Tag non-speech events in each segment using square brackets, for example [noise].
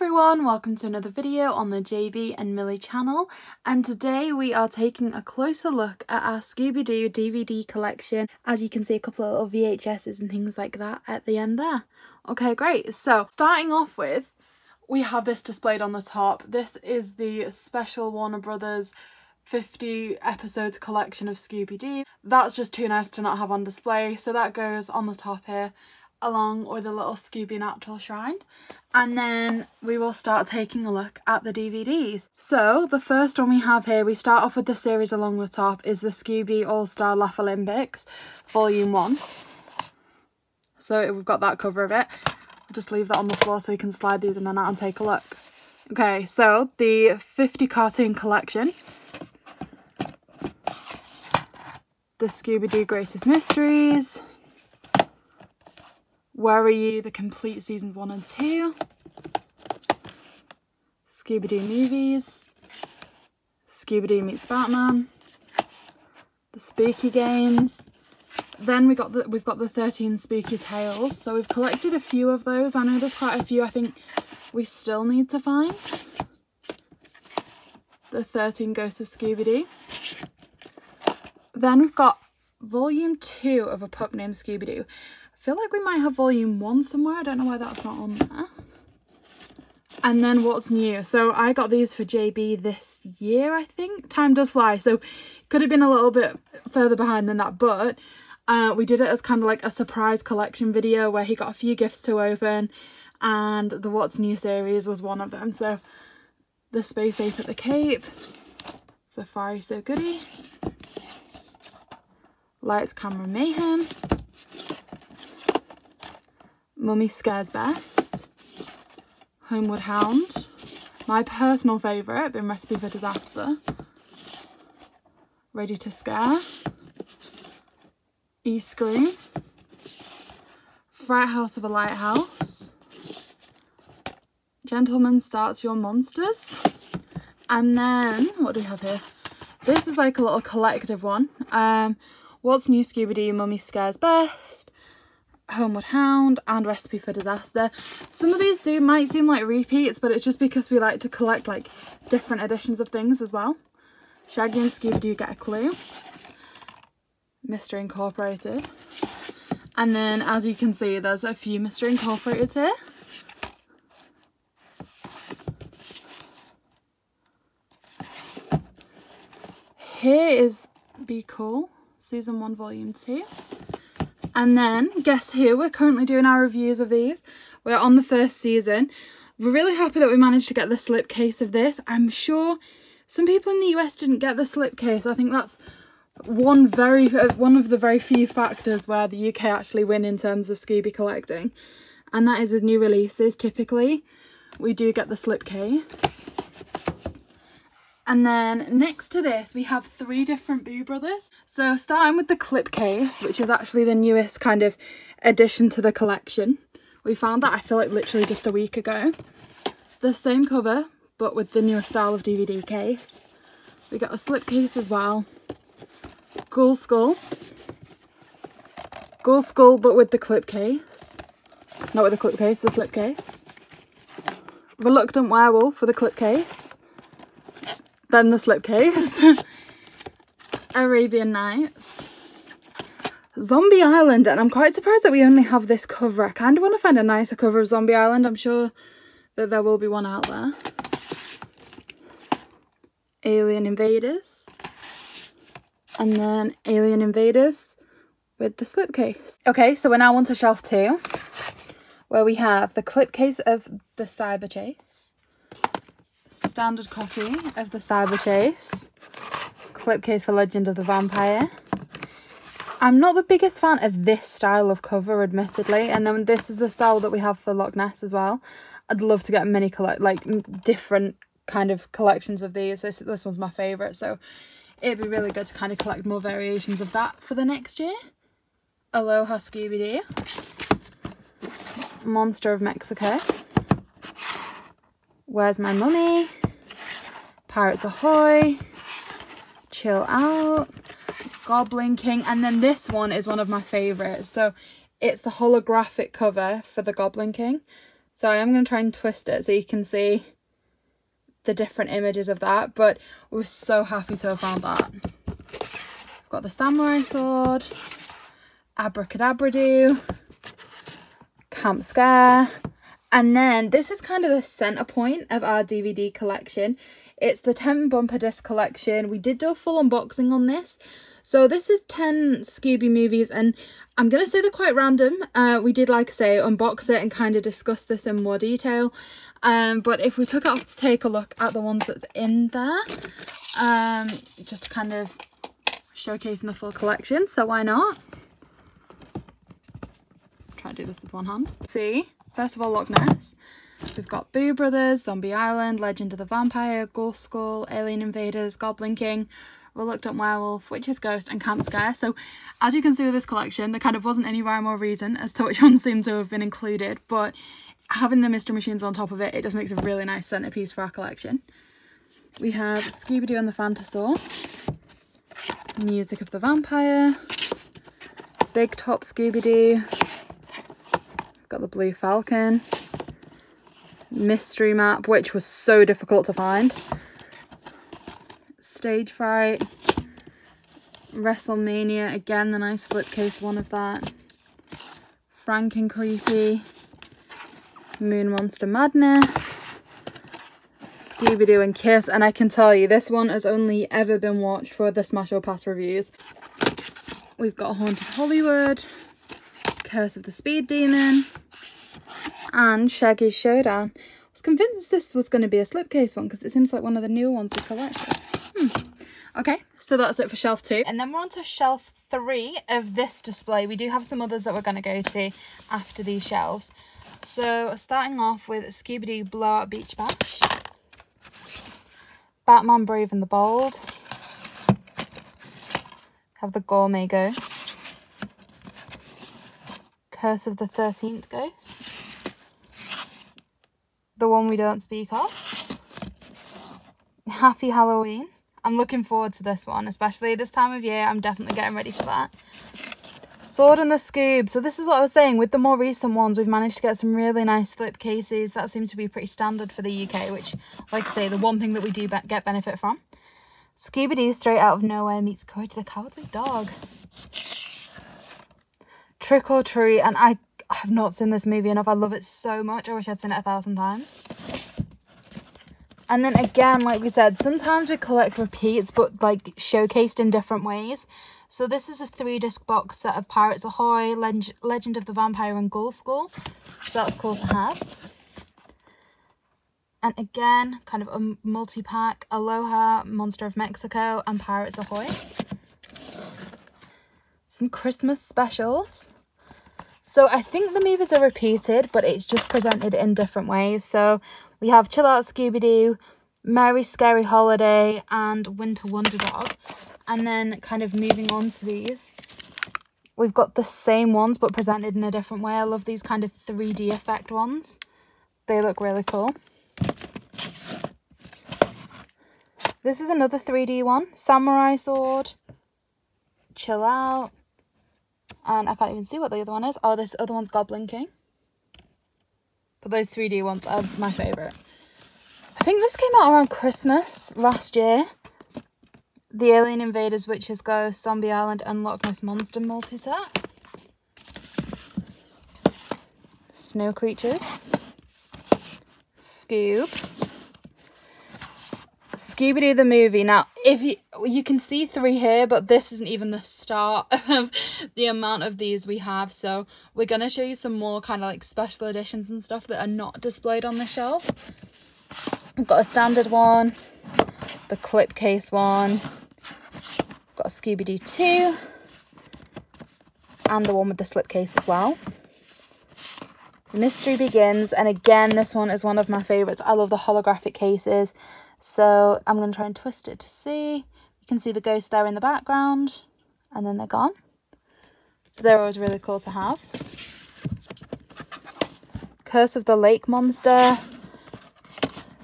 everyone, welcome to another video on the JayBee and Milly channel and today we are taking a closer look at our Scooby-Doo DVD collection. As you can see a couple of little VHSs and things like that at the end there. Okay great, so starting off with we have this displayed on the top. This is the special Warner Brothers 50 episodes collection of Scooby-Doo. That's just too nice to not have on display so that goes on the top here along with a little Scooby Natural Shrine and then we will start taking a look at the DVDs. So the first one we have here, we start off with the series along the top, is the Scooby All-Star Laugh Olympics Volume 1. So we've got that cover of it. I'll just leave that on the floor so we can slide these in and out and take a look. Okay, so the 50 cartoon collection. The Scooby-Doo Greatest Mysteries. Where Are You? The complete season one and two. Scooby-Doo movies. Scooby-Doo meets Batman. The Spooky Games. Then we got the we've got the 13 Spooky Tales. So we've collected a few of those. I know there's quite a few I think we still need to find. The 13 Ghosts of Scooby-Doo. Then we've got volume two of a pup named Scooby-Doo feel like we might have volume one somewhere. I don't know why that's not on there. And then what's new? So I got these for JayBee this year, I think. Time does fly, so could have been a little bit further behind than that, but uh, we did it as kind of like a surprise collection video where he got a few gifts to open and the What's New series was one of them. So the Space Ape at the Cape, Safari So Goody, Lights Camera Mayhem, Mummy Scares Best, Homeward Hound, my personal favourite, been Recipe for Disaster, Ready to Scare, E-Scream, Fright House of a Lighthouse, Gentleman Starts Your Monsters, and then, what do we have here? This is like a little collective one. Um, What's New Scooby-Doo, Mummy Scares Best, Homeward Hound and Recipe for Disaster. Some of these do might seem like repeats, but it's just because we like to collect like different editions of things as well. Shaggy and Scooby-Doo get a clue. Mystery Incorporated. And then as you can see, there's a few Mystery Incorporated here. Here is Be Cool, Season 1, Volume 2. And then guess who? We're currently doing our reviews of these. We're on the first season. We're really happy that we managed to get the slipcase of this. I'm sure some people in the US didn't get the slipcase. I think that's one very uh, one of the very few factors where the UK actually win in terms of Scooby collecting. And that is with new releases typically. We do get the slipcase. And then next to this, we have three different Boo Brothers. So starting with the clip case, which is actually the newest kind of addition to the collection. We found that, I feel like literally just a week ago. The same cover, but with the newer style of DVD case. We got a slip case as well. Ghoul School. Ghoul School, but with the clip case. Not with the clip case, the slip case. Reluctant Werewolf with a clip case then the slipcase, [laughs] Arabian Nights, Zombie Island, and I'm quite surprised that we only have this cover. I kind of want to find a nicer cover of Zombie Island. I'm sure that there will be one out there. Alien Invaders, and then Alien Invaders with the slipcase. Okay, so we're now on to shelf two, where we have the clip case of the Cyber Chase, standard copy of the Cyber Chase clip case for Legend of the Vampire. I'm not the biggest fan of this style of cover, admittedly, and then this is the style that we have for Loch Ness as well. I'd love to get many collect like different kind of collections of these. This this one's my favourite, so it'd be really good to kind of collect more variations of that for the next year. Aloha Scooby-Doo. Monster of Mexico. Where's My Mummy? Pirates Ahoy. Chill Out. Goblin King. And then this one is one of my favourites. So it's the holographic cover for the Goblin King. So I am going to try and twist it so you can see the different images of that. But we're so happy to have found that. I've got the samurai sword, abracadabra do, camp scare. And then this is kind of the center point of our DVD collection. It's the 10 bumper disc collection. We did do a full unboxing on this. So this is 10 Scooby movies and I'm going to say they're quite random. Uh, we did, like I say, unbox it and kind of discuss this in more detail. Um, but if we took it off to take a look at the ones that's in there, um, just to kind of showcasing the full collection, so why not? Try to do this with one hand. See, first of all, Loch Ness. We've got Boo Brothers, Zombie Island, Legend of the Vampire, Ghost School, Alien Invaders, Goblin King, Reluctant Werewolf, Witch's Ghost and Camp Scare. So as you can see with this collection, there kind of wasn't any rhyme or reason as to which [laughs] ones seem to have been included, but having the mystery machines on top of it, it just makes a really nice centerpiece for our collection. We have Scooby-Doo and the Phantasaur, Music of the Vampire, Big Top Scooby-Doo, got the Blue Falcon, Mystery Map, which was so difficult to find, Stage Fright, WrestleMania, again the nice slipcase one of that, Frankencreepy, Moon Monster Madness, Scooby-Doo and Kiss. And I can tell you this one has only ever been watched for the Smash or Pass reviews. We've got Haunted Hollywood, Curse of the Speed Demon and Shaggy's Showdown. I was convinced this was going to be a slipcase one because it seems like one of the new ones we collected. Hmm. Okay, so that's it for shelf two. And then we're on to shelf three of this display. We do have some others that we're going to go to after these shelves. So starting off with Scooby-Doo Blowout Beach Bash. Batman Brave and the Bold. Have the Gourmet Ghost. Curse of the 13th Ghost. The one we don't speak of. Happy Halloween. I'm looking forward to this one, especially this time of year. I'm definitely getting ready for that. Sword and the Scoob. So this is what I was saying. With the more recent ones, we've managed to get some really nice slip cases. That seems to be pretty standard for the UK, which, like I say, the one thing that we do be get benefit from. Scooby-Doo Straight Out of Nowhere meets Courage the Cowardly Dog. Trick or Treat. And I, I have not seen this movie enough. I love it so much. I wish I'd seen it a thousand times. And then again, like we said, sometimes we collect repeats, but like showcased in different ways. So this is a three disc box set of Pirates Ahoy, Leg Legend of the Vampire and Ghoul School. So that's cool to have. And again, kind of a multi-pack, Aloha, Monster of Mexico and Pirates Ahoy. Some Christmas specials. So I think the movies are repeated, but it's just presented in different ways. So we have Chill Out Scooby-Doo, Merry Scary Holiday and Winter Wonder Dog. And then kind of moving on to these we've got the same ones but presented in a different way. I love these kind of 3d effect ones. They look really cool. This is another 3d one. Samurai sword chill out and i can't even see what the other one is oh this other one's goblin king but those 3d ones are my favorite i think this came out around christmas last year the Alien Invaders, Witches Ghost, Zombie Island and Loch Ness Monster multi-set. Snow Creatures. Scoob. Scooby-Doo the movie. Now, if you you can see three here, but this isn't even the start [laughs] of the amount of these we have. So we're going to show you some more kind of like special editions and stuff that are not displayed on the shelf. We've got a standard one, the clip case one, got a Scooby-Doo 2 and the one with the slip case as well. Mystery Begins and again this one is one of my favourites. I love the holographic cases so I'm going to try and twist it to see. You can see the ghost there in the background and then they're gone. So they're always really cool to have. Curse of the Lake Monster,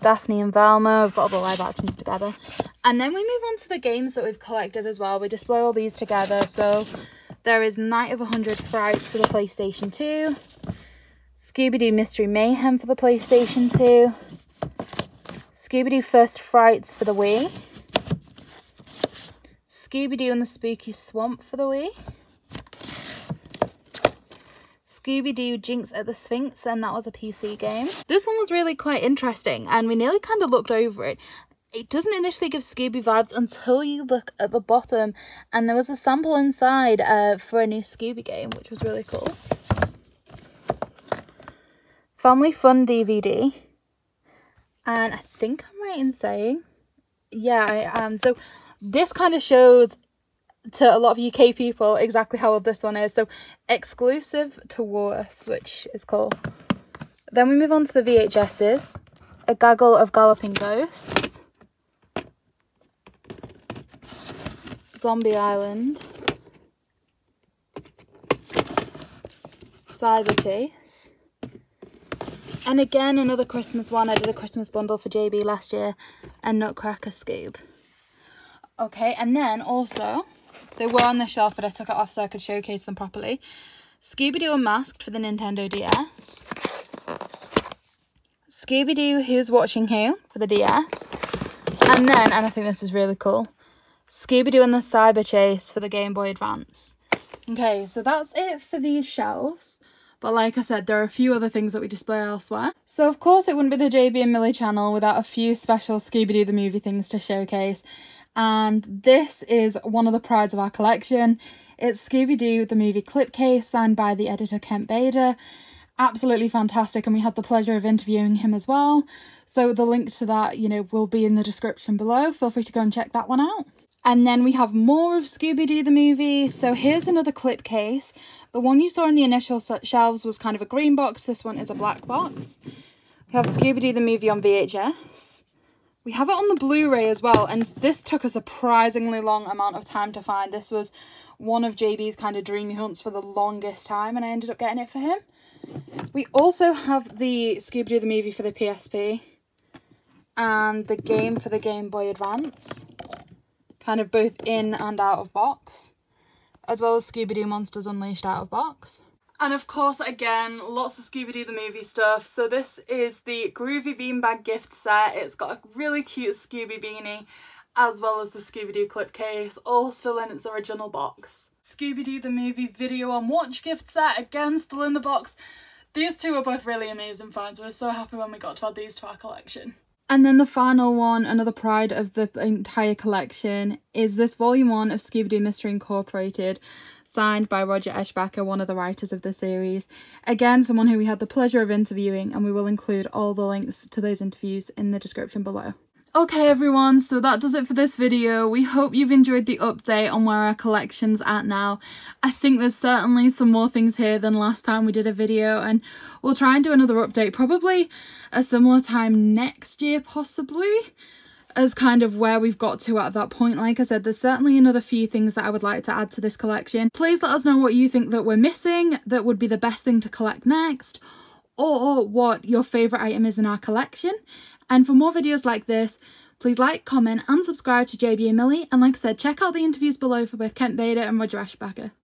Daphne and Velma. We've got all the live actions together. And then we move on to the games that we've collected as well. We display all these together. So there is Night of 100 Frights for the PlayStation 2, Scooby-Doo Mystery Mayhem for the PlayStation 2. Scooby-Doo First Frights for the Wii. Scooby-Doo and the Spooky Swamp for the Wii. Scooby-Doo Jinx at the Sphinx and that was a PC game. This one was really quite interesting and we nearly kind of looked over it. It doesn't initially give Scooby vibes until you look at the bottom and there was a sample inside uh, for a new Scooby game which was really cool. Family Fun DVD and I think I'm right in saying yeah I am so this kind of shows to a lot of UK people exactly how old this one is. So exclusive to Worth which is cool. Then we move on to the VHS's a gaggle of galloping ghosts. Zombie Island. Cyber Chase. And again, another Christmas one. I did a Christmas bundle for JayBee last year. And Nutcracker Scoob. Okay, and then also, they were on the shelf, but I took it off so I could showcase them properly. Scooby-Doo Unmasked for the Nintendo DS. Scooby-Doo Who's Watching Who for the DS. And then, and I think this is really cool, Scooby-Doo and the Cyber Chase for the Game Boy Advance. Okay, so that's it for these shelves. But like I said, there are a few other things that we display elsewhere. So of course it wouldn't be the JayBee and Milly channel without a few special Scooby-Doo the movie things to showcase. And this is one of the prides of our collection. It's Scooby-Doo the movie clip case signed by the editor Kent Beyda. Absolutely fantastic and we had the pleasure of interviewing him as well. So the link to that, you know, will be in the description below. Feel free to go and check that one out. And then we have more of Scooby-Doo the movie. So here's another clip case. The one you saw in the initial shelves was kind of a green box. This one is a black box. We have Scooby-Doo the movie on VHS. We have it on the Blu-ray as well. And this took a surprisingly long amount of time to find. This was one of JayBee's kind of dreamy hunts for the longest time. And I ended up getting it for him. We also have the Scooby-Doo the movie for the PSP. And the game for the Game Boy Advance kind of both in and out of box, as well as Scooby-Doo Monsters Unleashed out of box. And of course, again, lots of Scooby-Doo the movie stuff. So this is the Groovy Beanbag gift set. It's got a really cute Scooby beanie, as well as the Scooby-Doo clip case, all still in its original box. Scooby-Doo the movie video on watch gift set, again still in the box. These two are both really amazing finds. We're so happy when we got to add these to our collection. And then the final one, another pride of the entire collection, is this volume one of Scooby-Doo Mystery Incorporated, signed by Roger Eschbacher, one of the writers of the series. Again, someone who we had the pleasure of interviewing, and we will include all the links to those interviews in the description below. Okay everyone, so that does it for this video. We hope you've enjoyed the update on where our collection's at now. I think there's certainly some more things here than last time we did a video and we'll try and do another update probably a similar time next year possibly as kind of where we've got to at that point. Like I said, there's certainly another few things that I would like to add to this collection. Please let us know what you think that we're missing, that would be the best thing to collect next, or what your favourite item is in our collection. And for more videos like this, please like, comment and subscribe to JayBee and Milly. And like I said, check out the interviews below for both Kent Beyda and Roger Eschbacher.